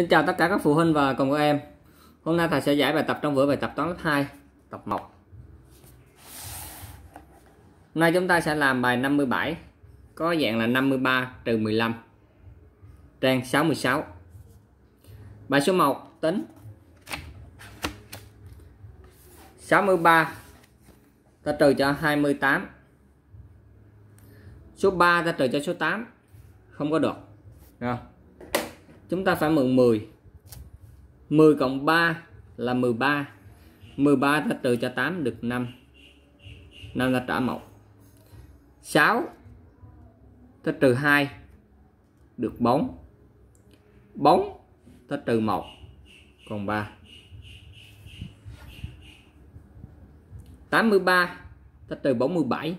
Xin chào tất cả các phụ huynh và cùng các em. Hôm nay thầy sẽ giải bài tập trong vở bài tập toán lớp 2, tập 1. Hôm nay chúng ta sẽ làm bài 57, có dạng là 53 trừ 15, trang 66. Bài số 1 tính 63 ta trừ cho 28. Số 3 ta trừ cho số 8. Không có được. Được không? Chúng ta phải mượn 10 10 cộng 3 là 13 13 ta trừ cho 8 được 5 5 ta trả 1 6 ta trừ 2 được 4 4 ta trừ 1 còn 3 83 ta trừ 47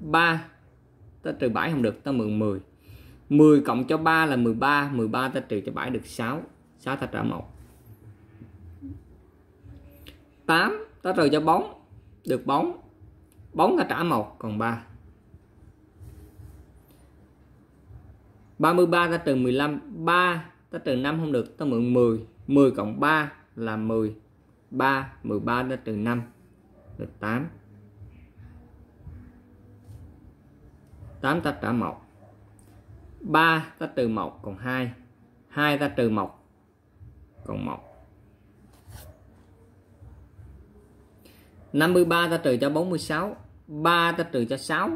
3 ta trừ 7 không được, ta mượn 10 10 cộng cho 3 là 13 13 ta trừ cho 7 được 6 6 ta trả 1 8 ta trừ cho 4 được 4 4 ta trả 1 còn 3 33 ta trừ 15 3 ta trừ 5 không được, ta mượn 10 10 cộng 3 là 10 3 13 ta trừ 5 được 8 8 ta trả 1 3 ta trừ 1 còn 2 2 ta trừ 1 còn 1 53 ta trừ cho 46 3 ta trừ cho 6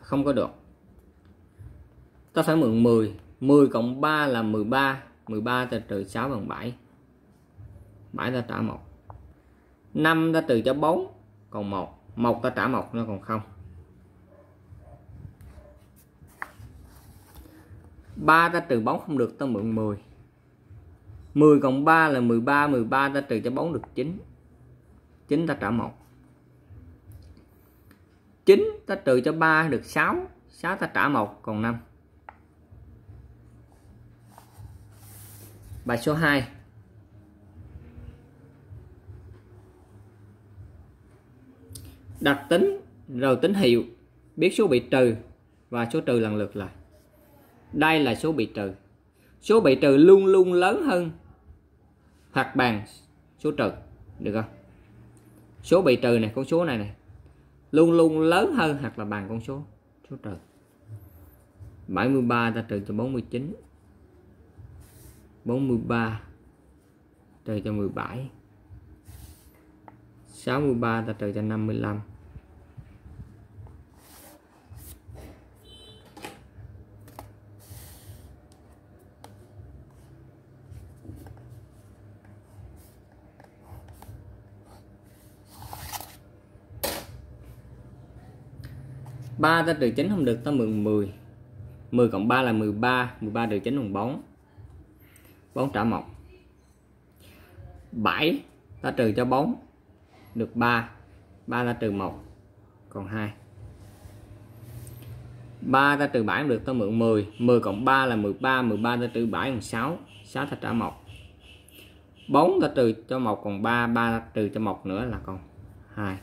không có được. Ta phải mượn 10 10 cộng 3 là 13 13 ta trừ 6 bằng 7 7 ta trả 1 5 ta trừ cho 4 còn 1 1 ta trả 1 nó còn không. 3 ta trừ bóng không được ta mượn 10 10 cộng 3 là 13 13 ta trừ cho bóng được 9 9 ta trả 1 9 ta trừ cho 3 được 6 6 ta trả 1 còn 5 Bài số 2 Đặt tính, rồi tính hiệu. Biết số bị trừ và số trừ lần lượt lại đây là số bị trừ. Số bị trừ luôn luôn lớn hơn hoặc bằng số trừ. Được không? Số bị trừ này, con số này này. Luôn luôn lớn hơn hoặc là bằng con số số trừ. 73 ta trừ cho 49 43 trừ cho 17 63 ta trừ cho 55 3 ta trừ 9 không được ta mượn 10 10 cộng 3 là 13 13 trừ 9 bằng 4 4 trả 1 7 ta trừ cho 4 được 3 3 ta trừ 1 còn 2 3 ta trừ 7 được ta mượn 10 10 cộng 3 là 13 13 ta trừ 7 còn 6 6 ta trả 1 4 ta trừ cho 1 còn 3 3 ta trừ cho 1 nữa là còn 2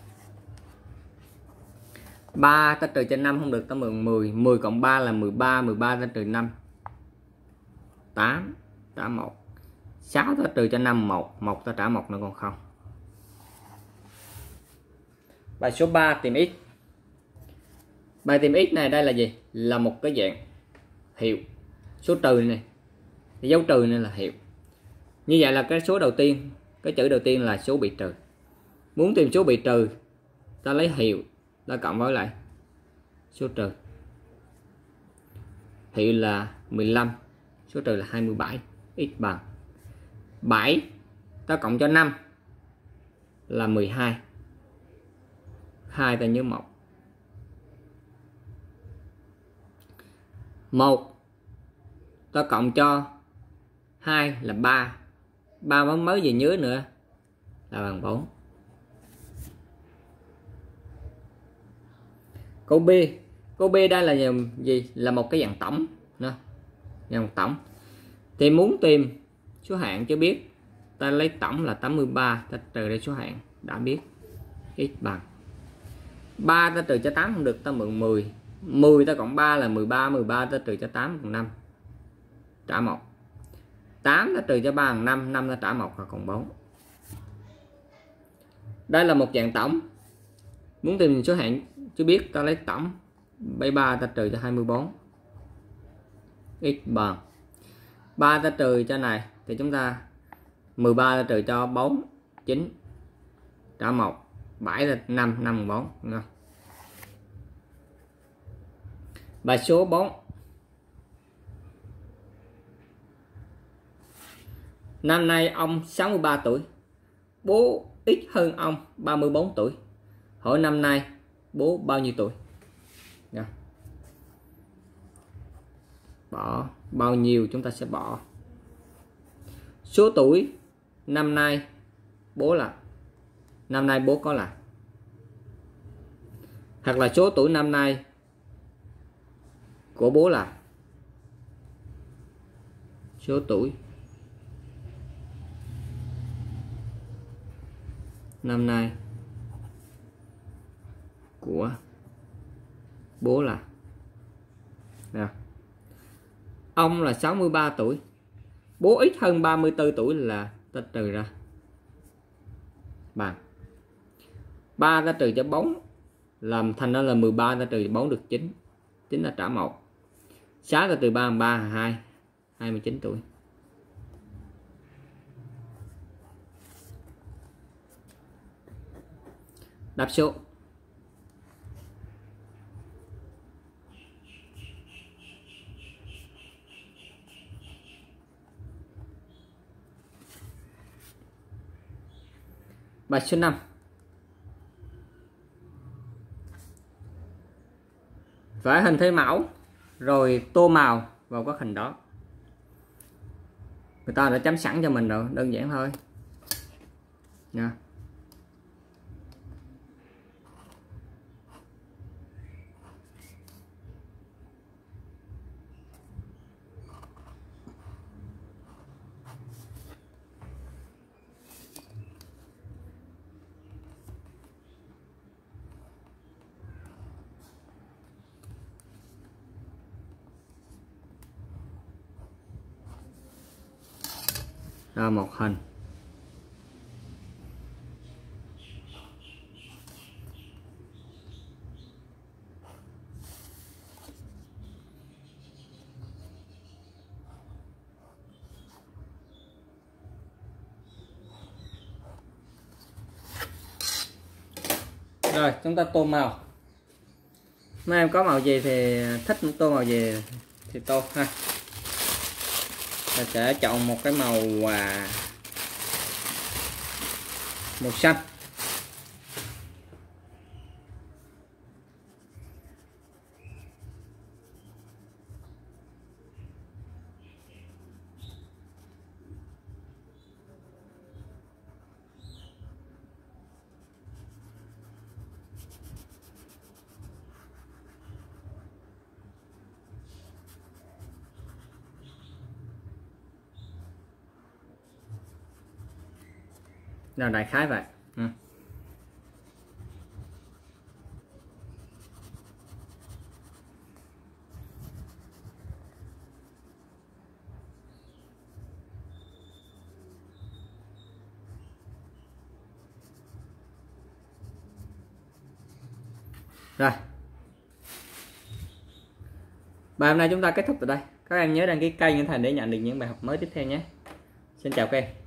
3 ta trừ cho 5 không được ta mượn 10 10 cộng 3 là 13 13 ta trừ 5 8 trả 1 6 ta trừ cho 5 1 1 ta trả 1 nữa còn không. Bài số 3 tìm x. Bài tìm x này đây là gì? Là một cái dạng hiệu. Số trừ này. Dấu trừ nên là hiệu. Như vậy là cái số đầu tiên, cái chữ đầu tiên là số bị trừ. Muốn tìm số bị trừ, ta lấy hiệu ta cộng với lại số trừ. Thì là 15 số trừ là 27 x bằng. 7 ta cộng cho 5 là 12 2 ta nhớ 1 1 ta cộng cho 2 là 3 3 vẫn mới gì nhớ nữa là bằng 4 câu B. Câu B đây là gì? Là một cái dạng tổng. Nữa dạng tổng. Thì muốn tìm. Số hạng cho biết. Ta lấy tổng là 83 ta trừ ra số hạng. Đã biết. X bằng. 3 ta trừ cho 8 không được. Ta mượn 10 10 ta cộng 3 là 13 13 ta trừ cho 8 còn 5 trả 1 8 ta trừ cho 3 bằng 5 5 ta trả 1 là còn 4 đây là một dạng tổng. Muốn tìm số hạng chứ biết ta lấy tổng 73 ta trừ cho 24 x bằng 3 ta trừ cho này, thì chúng ta 13 ta trừ cho 4 9 trả 1 7 là 5 5 4 Đúng bài số 4 năm nay ông 63 tuổi, bố ít hơn ông 34 tuổi. Hỏi năm nay bố bao nhiêu tuổi? Nha. bỏ. Bao nhiêu chúng ta sẽ bỏ? Số tuổi năm nay bố là? Năm nay bố có là? Hoặc là số tuổi năm nay của bố là? Số tuổi năm nay của bố là, nè, ông là 63 tuổi, bố ít hơn 34 tuổi là ta trừ ra. Bằng 3 ta trừ cho 4 làm thành ra là 13 ta trừ 4 được 9 9 là trả 1 6 ta trừ 3 3 là 2 29 tuổi. Đáp số. Bài số 5 vẽ hình thế mẫu, rồi tô màu vào các hình đó. Người ta đã chấm sẵn cho mình rồi, đơn giản thôi. Nha. yeah. Ra một hình. Rồi, chúng ta tô màu. Mấy em có màu gì thì thích tô màu gì thì tô ha ta sẽ chọn một cái màu à, màu xanh. Là đại khái vậy. Ừ. rồi. Bài hôm nay chúng ta kết thúc tại đây. Các em nhớ đăng ký kênh để nhận được những bài học mới tiếp theo nhé. Xin chào các em